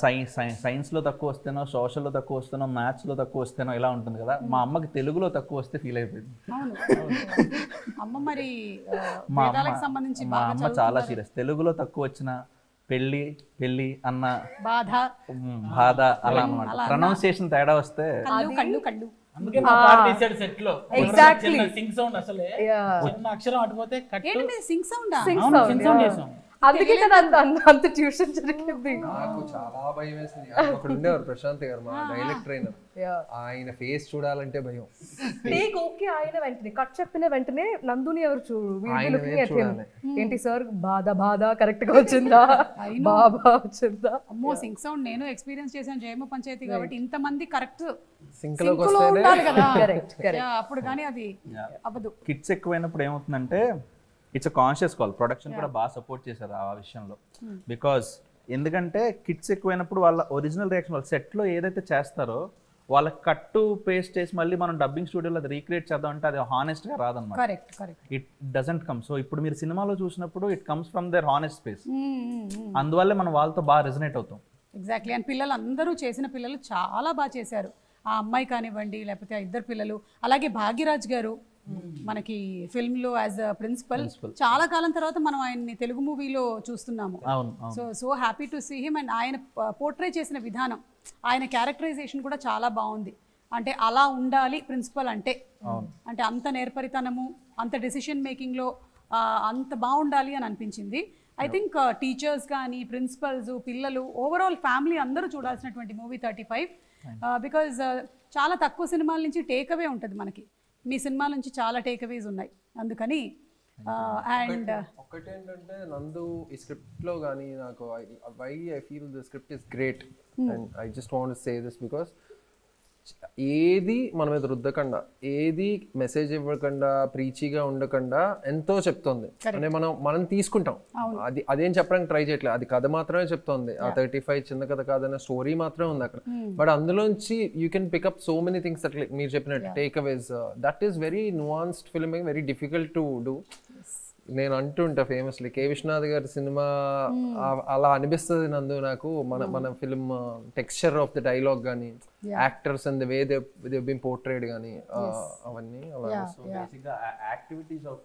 సైన్స్ సైన్స్లో తక్కువ వస్తేనో సోషల్లో తక్కువ వస్తేనో మ్యాథ్స్లో తక్కువ వస్తేనో ఇలా ఉంటుంది కదా. మా అమ్మకి తెలుగులో తక్కువ వస్తే ఫీల్ అయిపోయింది. అమ్మ మరి మా అమ్మ సంబంధించి మా బాగా అమ్మ చాలా సీరియస్ తెలుగులో తక్కువ వచ్చిన పెళ్ళి పెళ్ళి అన్న బాధ. బాధ అలా అన్నమాట. ప్రొనౌన్సియేషన్ తేడా వస్తే కళ్ళు కళ్ళు కళ్ళు. అందుకే మా పాట తీసాడు సెట్లో. Exactly. సింగ్ సౌండ్ అసలే. అక్షరం అటుపోతే కట్టు. ఏంటి మీరు సింగ్ సౌండ్ సింగ్ సౌండ్. చేసాం. అందుకే కదా అంత అంత- ట్యూషన్ జరిగింది. నాకు చాలా భయం వేసింది. ఒకడు *laughs* ఉండేవారు ప్రశాంత్ గారు మా డైలెక్ట్ ట్రైనర్. ఆయన ఫేస్ చూడాలంటే భయం. టేక్ ఓకే ఆయన వెంటనే కట్ చెప్పిన వెంటనే నందుని ఎవరు చూడు చూడాలి. ఏంటి సార్ బాధ బాధ కరెక్ట్గా వచ్చిందా? బాబా వచ్చిందా? అమ్మో సింగ్ సౌండ్ నేను ఎక్స్పీరియన్స్ చేశాను జయమ పంచాయతీ కాబట్టి ఇంతమంది కరెక్ట్ సింక్ ఉండాలి కదా. *laughs* కరెక్ట్ కరెక్ట్ Yeah, అప్పుడు కానీ అది అవ్వదు. కిడ్స్ ఎక్కువైనప్పుడు ఏమవుతుందంటే it's a conscious call production కూడా బాగా సపోర్ట్ చేశారు ఆ విషయంలో. బికాజ్ ఎందుకంటే కిడ్స్ ఎక్కువైనప్పుడు వాళ్ళ ఒరిజినల్ రియాక్షన్ వాళ్ళ సెట్లో ఏదైతే చేస్తారో వాళ్ళకి కట్టు పేస్ట్ చేసి మళ్ళీ మనం డబ్బింగ్ స్టూడియోలో అది రీక్రియేట్ చేద్దాం అంటే అది హానెస్ట్గా రాదన్నమాట. Correct correct it doesn't come so ఇప్పుడు మీరు సినిమాలో చూసినప్పుడు it comes from their honest space అందువల్లే మనం వాళ్ళతో బాగా రెజనేట్ అవుతాం. ఎగ్జాక్ట్లీ అండ్ పిల్లలు అందరూ చేసిన పిల్లలు చాలా బాగా చేశారు. ఆ అమ్మాయి కానివ్వండి లేకపోతే ఆ ఇద్దరు పిల్లలు అలాగే భాగ్యరాజ్ గారు మనకి ఫిల్మ్లో యాజ్ అ ప్రిన్సిపల్ చాలా కాలం తర్వాత మనం ఆయన్ని తెలుగు మూవీలో చూస్తున్నాము. So so happy to see him and ఆయన పోర్ట్రే చేసిన విధానం ఆయన క్యారెక్టరైజేషన్ కూడా చాలా బాగుంది. అంటే అలా ఉండాలి ప్రిన్సిపల్ అంటే. అంటే అంత నేర్పరితనము అంత డెసిషన్ మేకింగ్లో అంత బాగుండాలి అని అనిపించింది. ఐ థింక్ టీచర్స్ కానీ ప్రిన్సిపల్స్ పిల్లలు ఓవరాల్ ఫ్యామిలీ అందరూ చూడాల్సినటువంటి మూవీ థర్టీ ఫైవ్ బికాజ్ చాలా తక్కువ సినిమాల నుంచి టేక్ అవే ఉంటుంది మనకి. మీ సినిమా నుంచి చాలా టేక్ అవేస్ ఉన్నాయి. అందుకని అండ్ ఒకటేంటంటే నందు ఈ స్క్రిప్ట్లో కానీ నాకు why I feel the script is great. And I just want say this because ఏది మన మీద రుద్దకుండా ఏది మెసేజ్ ఇవ్వకుండా ప్రీచిగా ఉండకుండా ఎంతో చెప్తోంది. అంటే మనం మనం తీసుకుంటాం. అది అదేం చెప్పడానికి ట్రై చేయట్లేదు. అది కథ మాత్రమే చెప్తోంది. ఆ థర్టీ ఫైవ్ చిన్న కథ కాదన్న స్టోరీ మాత్రమే ఉంది అక్కడ. బట్ అందులోంచి you can pick up so many things that మీరు చెప్పినట్టు takeaways that is very nuanced film very difficult to do నేను అంటుంటా ఫేమస్లీ కే. విశ్వనాథ్ గారి సినిమా ఆ- అలా అనిపిస్తుంది నందు నాకు. మన మన film texture of the dialogue కానీ actors and the way they they been portrayed కానీ అవన్నీ అలా సో బేసిక్గా యాక్టివిటీస్ ఆఫ్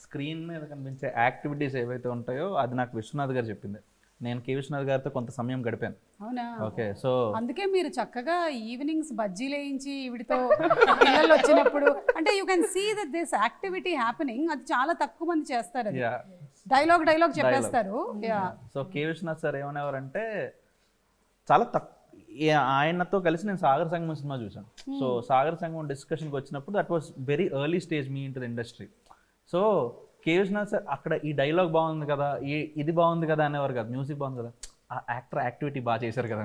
స్క్రీన్ మీద కనిపించే యాక్టివిటీస్ ఏవైతే ఉంటాయో అది నాకు విశ్వనాథ్ గారు చెప్పింది. నేను కే విశ్వనాథ్ గారితో కొంత సమయం గడిపాను. అవునా? ఓకే సో అందుకే మీరు చక్కగా ఈవినింగ్స్ బజ్జీలు వేయించి ఈవిడితో పిల్లలు వచ్చినప్పుడు అంటే you can see that this activity happening అది చాలా తక్కువ మంది చేస్తారు అది. డైలాగ్ డైలాగ్ చెప్పేస్తారు. సో కే విశ్వనాథ్ సార్ ఏమనేవారంటే చాలా తక్కువ ఆయనతో కలిసి నేను సాగర్ సంగమం సినిమా చూసాను సో సాగర్ సంగమం డిస్కషన్కి వచ్చినప్పుడు that was very early stage me enter industry so K Vishwanath sir అక్కడ ఈ డైలాగ్ బాగుంది కదా ఈ ఇది బాగుంది కదా అనేవారు కదా మ్యూజిక్ బాగుంది కదా. ఆ యాక్టర్ యాక్టివిటీ బాగా చేశారు కదా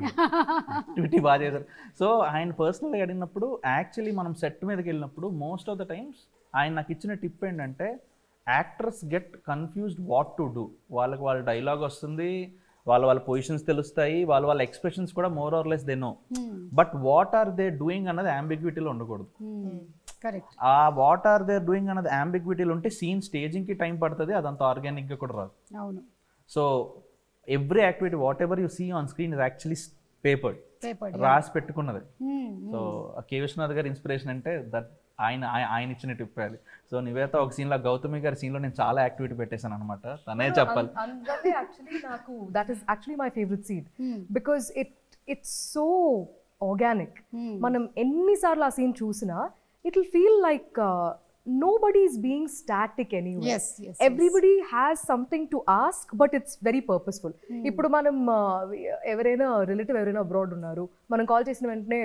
యాక్టివిటీ బాగా చేశారు. సో ఆయన పర్సనల్గా అడిగినప్పుడు యాక్చువల్లీ మనం సెట్ మీదకి వెళ్ళినప్పుడు మోస్ట్ ఆఫ్ ద టైమ్స్ ఆయన నాకు ఇచ్చిన టిప్ ఏంటంటే actors get confused what to do వాళ్ళకి వాళ్ళ డైలాగ్ వస్తుంది వాళ్ళ వాళ్ళ పొజిషన్స్ తెలుస్తాయి వాళ్ళ వాళ్ళ ఎక్స్ప్రెషన్స్ కూడా more or less they know but what are they doing అన్నది అంబిగ్విటీలో ఉండకూడదు. కరెక్ట్ ఆ వాట్ ఆర్ దే డూయింగ్ అన్నది అంబిగ్విటీలో ఉంటే సీన్ స్టేజింగ్కి టైం పడుతుంది అదంతా ఆర్గానిక్గా కూడా రాదు. అవును. So every activity whatever you see on screen is actually papered paper రాసి పెట్టుకున్నది. సో కే విశ్వనాథ్ గారి ఇన్స్పిరేషన్ అంటే దట్ ఆయన ఆయ- ఆయన ఇచ్చిన టిప్ అది. సో నివేత ఒక సీన్లో గౌతమి గారి సీన్లో నేను చాలా యాక్టివిటీ పెట్టేశాను అనమాట తనే చెప్పాలి. యాక్చువల్లీ నాకు that is actually my favourite scene because it it's so organic మనం ఎన్నిసార్లు ఆ సీన్ చూసినా it will feel like nobody is being static any Yes, yes, everybody has something to ask but it's very purposeful ఇప్పుడు మనం uh, ఎవరైనా relative ఎవరైనా abroad ఉన్నారు మనం కాల్ చేసిన వెంటనే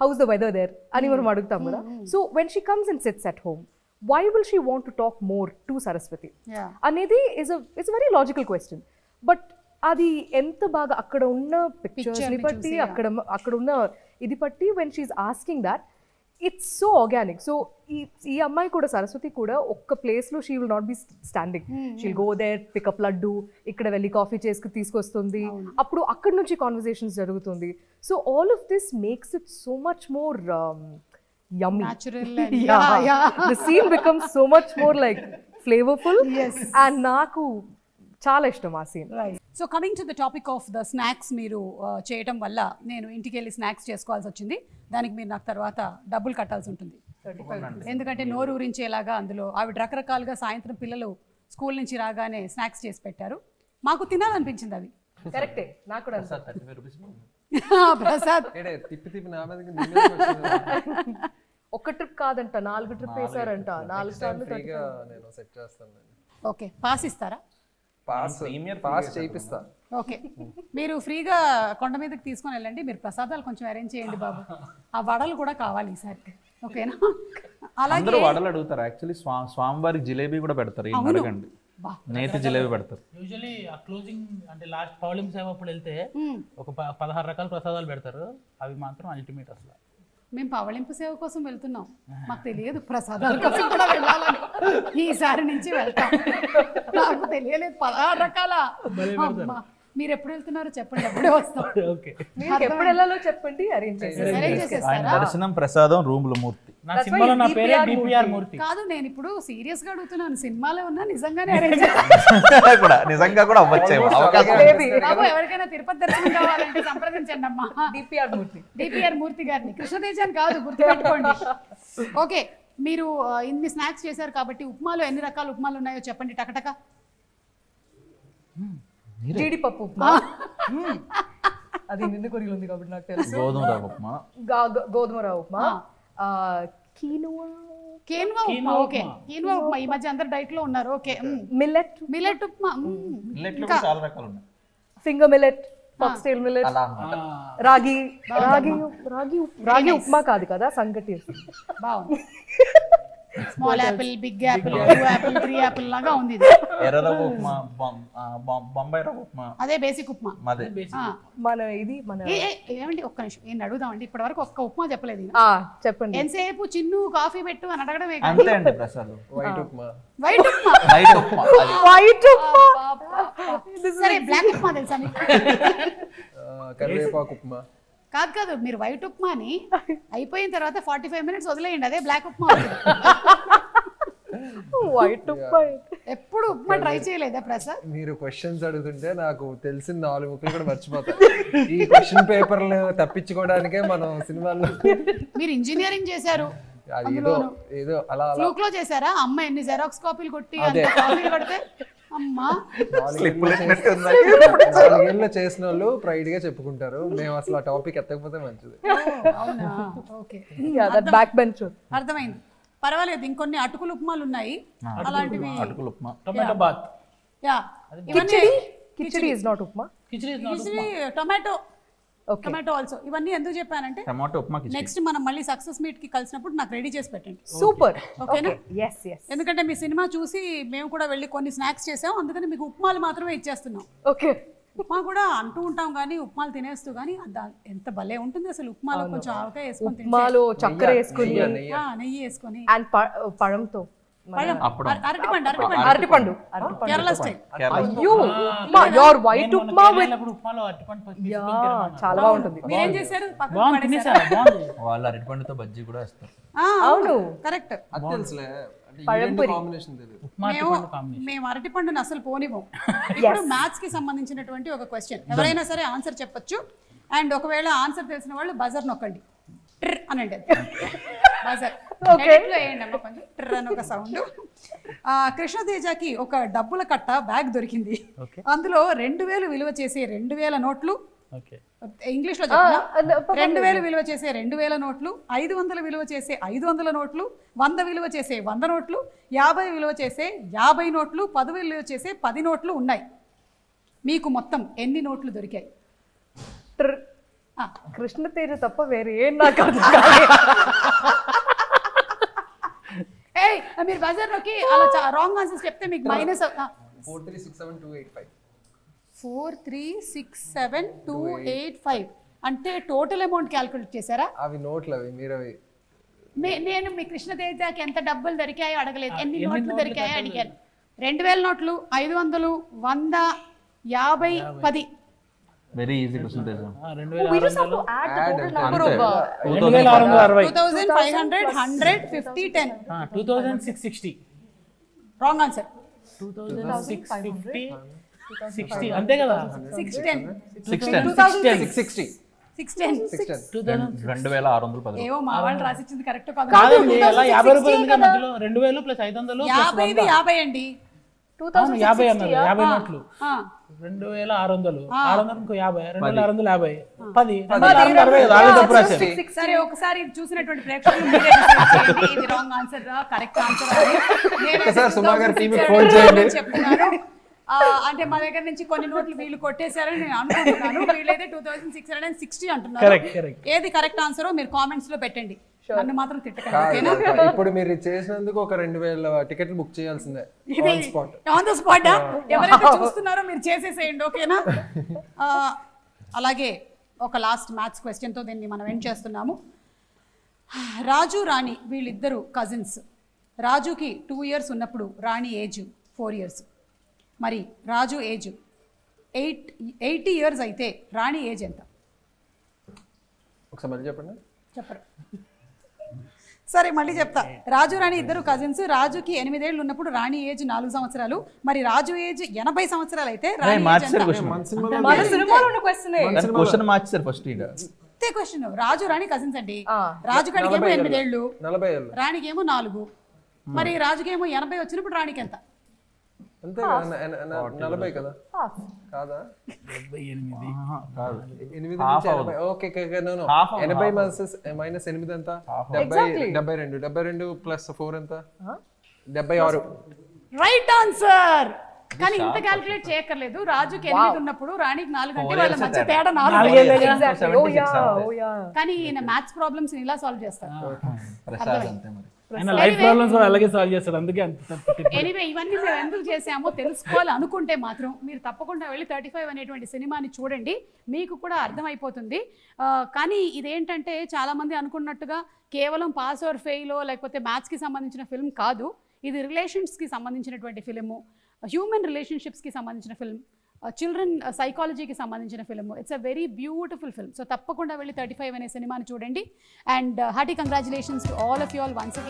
హౌస్ ద వెదర్ దేర్ అని మనం అడుగుతాం కదా. So when she comes and sets at home why will she want to talk more to Saraswati yeah అనేది is it's very logical question but అది ఎంత బాగా అక్కడ ఉన్న పిక్చర్స్ని బట్టి అక్కడ అక్కడ ఉన్న ఇది బట్టి when she's asking that it's so organic so ఈ ఈ అమ్మాయి కూడా సరస్వతి కూడా ఒక్క ప్లేస్లో she will not be standing she'll go there pick up laddu ఇక్కడ వెళ్ళి కాఫీ చేసుకు తీసుకొస్తుంది. అప్పుడు అక్కడ నుంచి కాన్వర్సేషన్స్ జరుగుతుంది. So all of this makes it so much more yummy. Natural and- *laughs* yeah, yeah, yeah. the scene becomes so much more like flavorful. And నాకు చాలా ఇష్టం ఆ scene so coming to the topic of the snacks మీరు uh, చేయటం వల్ల నేను ఇంటికి వెళ్ళి స్నాక్స్ చేసుకోవాల్సి వచ్చింది. దానికి మీరు నాకు తర్వాత డబ్బులు కట్టాల్సి ఉంటుంది. ఎందుకంటే నోరు ఊరించేలాగా అందులో ఆవిడ రకరకాలుగా సాయంత్రం పిల్లలు స్కూల్ నుంచి రాగానే స్నాక్స్ చేసి పెట్టారు. మాకు తినాలనిపించింది అవి కరెక్టే నాకు కూడా ప్రసాద్ *laughs* తిప్పి తిప్పి నా. ఒక ట్రిప్ కాదంట నాలుగు ట్రిప్ వేసారంట నాలుగు చేస్తాను. ఓకే పాస్ ఇస్తారా? పాస్ పాస్ చేయిస్తా ఓకే. మీరు ఫ్రీగా కొండ మీదకి తీసుకొని వెళ్ళండి. మీరు ప్రసాదాలు కొంచెం అరేంజ్ చేయండి బాబు. ఆ వడలు కూడా కావాలి ఈసారి. ఓకేనా? అలాగే అందరూ వడలు అడుగుతారు. యాక్చువల్లీ స్వా స్వామివారికి జిలేబీ కూడా పెడతారు. అడగండి. నేతి జిలేబీ పెడతారు. యూజువలీ ఆ క్లోజింగ్ అంటే లాస్ట్ పౌలిం సేవ అప్పుడు వెళ్తే ఒక పదహారు రకాల ప్రసాదాలు పెడతారు. అవి మాత్రం అల్టిమేట్ అసలు. మేము పవళింపు సేవ కోసం వెళ్తున్నాం. మాకు తెలియదు ప్రసాదాల *laughs* కోసం కూడా వెళ్ళాలని. ఈసారి నుంచి వెళ్తాం. నాకు తెలియలేదు పదహారు రకాల. మీరు ఎప్పుడు వెళ్తున్నారో చెప్పండి అప్పుడే *laughs* వస్తాం. ఓకే. మీకు ఎప్పుడు వెళ్ళాలో చెప్పండి అరేంజ్ ఆయన దర్శనం ప్రసాదం రూముల మూర్తి. నా సినిమాలో నా పేరే డిపిఆర్ మూర్తి. కాదు నేను ఇప్పుడు సీరియస్గా అడుగుతున్నాను. సినిమాలో ఉన్నా నిజంగానే అరేంజ్ *laughs* కూడా నిజంగా కూడా అవ్వచ్చేమో అవకాశం. బాబు ఎవరికైనా తిరుపతి దర్శనం కావాలంటే సంప్రదించండి అమ్మా. డిపిఆర్ మూర్తి. డిపిఆర్ మూర్తి గారిని. కృష్ణతేజాన్ని కాదు గుర్తుపెట్టుకోండి. ఓకే మీరు ఇన్ని స్నాక్స్ చేశారు కాబట్టి ఉప్మాలో ఎన్ని రకాల ఉప్మాలు ఉన్నాయో చెప్పండి టకటక. జీడిపప్పు ఉప్మా. అది నిన్న కొరిగి ఉంది కాబట్టి నాకు తెలుసు. గోధుమ రవ్వ ఉప్మా. గా- గో- గోధుమ రవ్వ ఉప్మా. ఆ, quinoa. Quinoa upma okay. Quinoa upma. ఈ మధ్య అందరు డైట్లో ఉన్నారు. ఓకే. Millet millet upma. కూడా చాలా రకాలు ఉన్నాయి. ఫింగర్ మిల్లెట్ ఫాక్స్టైల్ మిల్లెట్ రాగి రాగి రాగి రాగి ఉప్మా. కాదు కదా సంగటి బాగుంది. *laughs* Small apple big apple two apple three apple లాగా ఉంది ఇది. ఎర్ర రవ్వ ఉప్మా బొంబాయి రవ్వ ఉప్మా. అదే బేసిక్ ఉప్మా. ఆ. మన ఇది మన ఏమండి ఒక్క నిమిషం నేను అడుగుదామండి? ఇప్పటి వరకు ఒక్క ఉప్మా చెప్పలేదు చెప్పండి. ఎంతసేపు చిన్ను కాఫీ పెట్టు అని అడగడమే. అంతే అండి ప్రసాద్. వైట్ ఉప్మా. వైట్ ఉప్మా? బయట ఉప్మా అది. వైట్ ఉప్మా? సరే బ్లాక్ ఉప్మా తెలుసా మీకు? కరివేపాకు ఉప్మా. కాదు కాదు మీరు వైట్ ఉప్మాని *laughs* అయిపోయిన తర్వాత ఫార్టీ ఫైవ్ మినిట్స్ వదిలేయండి అదే బ్లాక్ ఉప్మా అవుతుంది. *laughs* వైట్ ఉప్మా ఎప్పుడు ఉప్మా ట్రై చేయలేదా ప్రసాద్? మీరు క్వశ్చన్స్ అడుగుతుంటే నాకు తెలిసిన నాలుగు ముక్కలు కూడా మర్చిపోతాయి ఈ క్వశ్చన్ పేపర్లు తప్పించుకోవడానికే మనం సినిమాల్లో *laughs* మీరు ఇంజనీరింగ్ చేశారు అది ఏదో ఏదో అలా అలా. ఫ్లూక్లో చేశారా? అమ్మ ఎన్ని జెరాక్స్ కాపీలు కొట్టి కాపీలు కొడితే? నాలుగేళ్ళు చేసిన వాళ్ళు ప్రైడ్గా చెప్పుకుంటారు. మేము అసలు ఆ టాపిక్ ఎత్తకపోతే మంచిది. అవునా? ఓకే. దట్ బ్యాక్ బెంచ్ అర్థమైంది. పర్వాలేదు ఇంకొన్ని అటుకులు ఉప్మాలు ఉన్నాయి. అలాంటివి అటుకులు ఉప్మా. Tomato bath yeah. ఇవన్నీ khichdi khichdi is not upma. Khichdi tomato also ఇవన్నీ ఎందుకు చెప్పానంటే టమాటో ఉప్మా నెక్స్ట్ మనం మళ్ళీ సక్సెస్ మీట్కి కలిసినప్పుడు నాకు రెడీ చేసి పెట్టండి. సూపర్ ఓకేనా ఎస్ ఎస్ ఎందుకంటే మీ సినిమా చూసి మేము కూడా వెళ్ళి కొన్ని స్నాక్స్ చేసాం. అందుకని మీకు ఉప్మాలు మాత్రమే ఇచ్చేస్తున్నాం. ఓకే ఉప్మా కూడా అంటూ ఉంటాం కానీ ఉప్మాలు తినేస్తూ కానీ ఎంత భలే ఉంటుంది అసలు ఉప్మాలో కొంచెం ఆవకాయ వేసుకొని ఉప్మాలో చక్కెర వేసుకుని. ఆ, నెయ్యి వేసుకొని. అండ్ పഴంతో అర- అరటిపండు అరటిపండు అరటిపండు అరటిపండు కేరళ స్టైల్. కేరళ అయ్యో upma your white upma with ఉప్మాలో అరటిపండు పచ్చి యా తీసుకొని తినమన్నాను. చాలా బాగుంటుంది. మీరేం చేశారు? బాగుంది బాగుంది. వాళ్ళు అరటిపండుతో బజ్జీ కూడా వేస్తారు. అవును. కరెక్ట్. అది తెలుసులే. మేము అరటిపండుని అసలు పోనివ్వం. *laughs* ఇప్పుడు మ్యాథ్స్కి సంబంధించినటువంటి ఒక క్వశ్చన్ ఎవరైనా సరే ఆన్సర్ చెప్పొచ్చు. అండ్ ఒకవేళ ఆన్సర్ తెలిసిన వాళ్ళు బజర్ నొక్కండి. ట్ర్ అని ఒక సౌండ్ కృష్ణతేజకి ఒక డబ్బుల కట్ట బ్యాగ్ దొరికింది. అందులో రెండు వేలు విలువ చేసే రెండు వేల నోట్లు. ఓకే ఇంగ్లీష్లో చెప్పిన? రెండు వేలు విలువ చేసే రెండు వేల నోట్లు ఐదు వందల విలువ చేసే ఐదు వందల నోట్లు వంద విలువ చేసే వంద నోట్లు యాభై విలువ చేసే యాభై నోట్లు పది విలువ చేసే పది నోట్లు ఉన్నాయి. మీకు మొత్తం ఎన్ని నోట్లు దొరికాయి? కృష్ణ తేజ తప్ప వేరే ఏం నాకు మీరు బజార్ నొక్కి అలా రాంగ్ ఆన్సర్స్ చెప్తే మీకు minus four three six seven two eight five four three six seven two eight five అంటే టోటల్ అమౌంట్ క్యాల్కులేట్ చేశారా? అవి నోట్లు అవి మీరు అవి నేను మీ కృష్ణతేజకి ఎంత డబ్బులు దొరికాయో అడగలేదు. ఎన్ని నోట్లు దొరికాయో అడిగాను. రెండు వేల నోట్లు ఐదు వందలు వంద యాభై. పది. వెరీ ఈజీ వేల We ఆరు just have to add the total number of uh, రెండు వేల ఆరు వందల అరవై. Two thousand five hundred hundred fifty ten two thousand six sixty wrong answer two thousand six fifty sixty అంతే కదా? Six ten six ten six sixty six ten two thousand రెండు వేల ఆరు వందల పది ఏవో మా వాళ్ళు రాసిచ్చింది కరెక్ట్ కాదు. యాభై రూపాయలు మధ్యలో. రెండు వేలు ప్లస్ ఐదు వందలు వంద. యాభై అండి. యాభై అన్నారు యాభై నోట్లు. ఆ, రెండు వేల ఆరు వందలు. ఆరు వందలు ఇంకో యాభై రెండు వేల ఆరు వందలు యాభై. పది. సరే ఒకసారి చూసినటువంటి ప్రేక్షకులు మీరే decide చేయండి. ఇది రాంగ్ ఆన్సర్ కరెక్ట్ ఆన్సర్ అంటే మా దగ్గర నుంచి కొన్ని నోట్లు వీళ్ళు కొట్టేశారని నేను అనుకుంటున్నాను. వీళ్ళైతే two thousand six hundred and sixty అంటున్నారు ఏది కరెక్ట్ ఆన్సరో మీరు కామెంట్స్లో పెట్టండి. నన్ను మాత్రం తిట్టకండి. ఇప్పుడు మీరు చేసినందుకు ఒక రెండు వేల టికెట్లు బుక్ చేయాల్సిందే. On spot on the spot ఎవరైతే *laughs* చూస్తున్నారో మీరు చేసేసేయండి ఓకేనా? ఆ, అలాగే ఒక లాస్ట్ మ్యాథ్స్ క్వశ్చన్తో దీన్ని మనం ఎండ్ చేస్తున్నాము. రాజు రాణి వీళ్ళిద్దరు కజిన్స్ రాజుకి టూ ఇయర్స్ ఉన్నప్పుడు రాణి ఏజ్ ఫోర్ ఇయర్స్ మరి Raju age eight eighty years అయితే రాణి ఏజ్ ఎంత? ఒకసారి చెప్పండి. చెప్పరు. సరే మళ్ళీ చెప్తా. రాజు రాణి ఇద్దరు కజిన్స్ రాజుకి ఎనిమిదేళ్ళు ఉన్నప్పుడు రాణి ఏజ్ నాలుగు సంవత్సరాలు. మరి రాజు ఏజ్ ఎనభై సంవత్సరాలు అయితే? క్వశ్చన్ రాజు రాణి కజిన్స్ అండి. రాజు కడిగేమో ఎనిమిదేళ్ళు. నలభై ఏళ్ళు. రాణికేమో నాలుగు. మరి రాజుకేమో ఎనభై వచ్చినప్పుడు రాణికి ఎంత? అంతే నలభై కదా. కాదా? ఎనిమిది. కాదు. ఎనిమిది ఓకే ఎనభై మైనస్ మైనస్ ఎనిమిది ఎంత? డెబ్బై డెబ్బై రెండు. డెబ్బై రెండు ప్లస్ ఫోర్ ఎంత? డెబ్బై ఆరు. రైట్ ఆన్సర్ కానీ ఇంత క్యాల్కులేట్ చేయక్కర్లేదు. రాజుకి ఎనిమిది ఉన్నప్పుడు రాణికి నాలుగు అంటే వాళ్ళ మధ్య తేడా నాలుగు ఓ యా కానీ ఈయన మ్యాథ్స్ ప్రాబ్లమ్స్ ఇలా సాల్వ్ చేస్తారు. ప్రసాద్ అంతే మరి. ఆయన లైఫ్ ప్రాబ్లమ్స్ కూడా అలాగే సాల్వ్ చేస్తాడు అందుకే అంత తప్పు ఎనీవే ఇవన్నీ మేము ఎందుకు చేసామో తెలుసుకోవాలి అనుకుంటే మాత్రం మీరు తప్పకుండా వెళ్ళి థర్టీ ఫైవ్ అనేటువంటి సినిమాని చూడండి. మీకు కూడా అర్థమైపోతుంది. కానీ ఇదేంటంటే చాలామంది అనుకున్నట్టుగా కేవలం పాస్ ఆర్ ఫెయిలో లేకపోతే మ్యాథ్స్కి సంబంధించిన ఫిల్మ్ కాదు. ఇది రిలేషన్స్కి సంబంధించినటువంటి ఫిలిము హ్యూమన్ రిలేషన్షిప్స్కి సంబంధించిన ఫిల్మ్ చిల్డ్రన్ సైకాలజీకి సంబంధించిన film it's a very beautiful film so తప్పకుండా వెళ్ళి థర్టీ ఫైవ్ అనే సినిమాని చూడండి. And hearty congratulations to all of you all once again